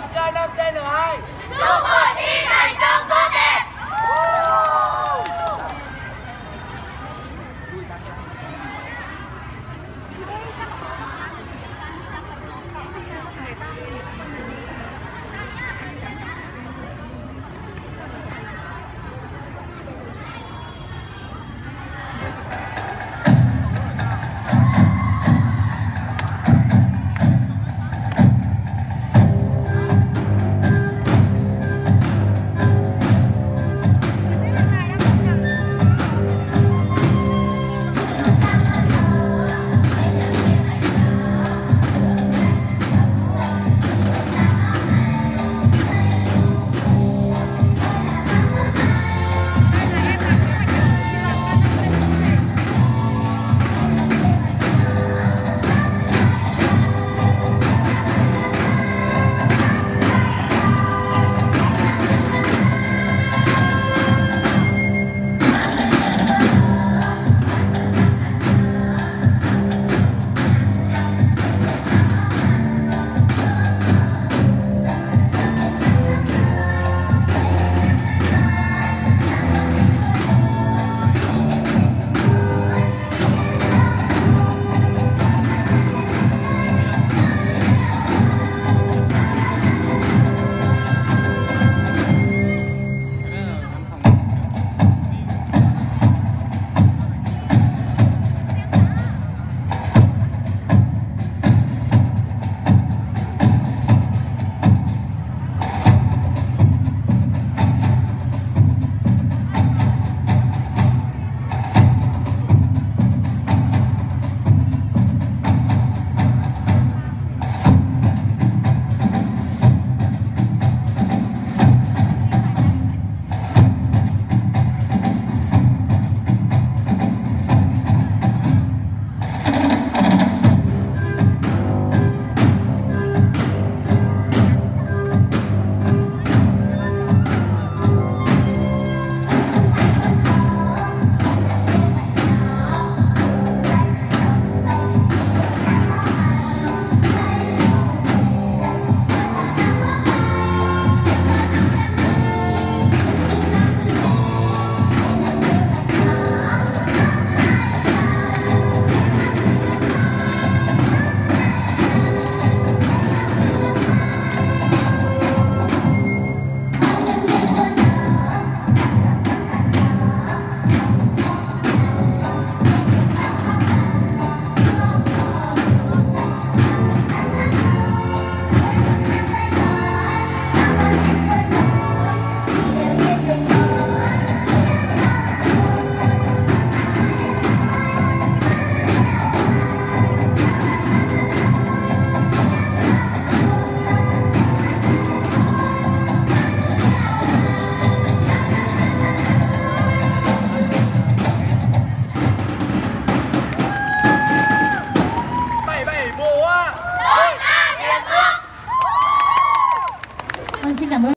đoàn K5 TN2 Chúc mừng!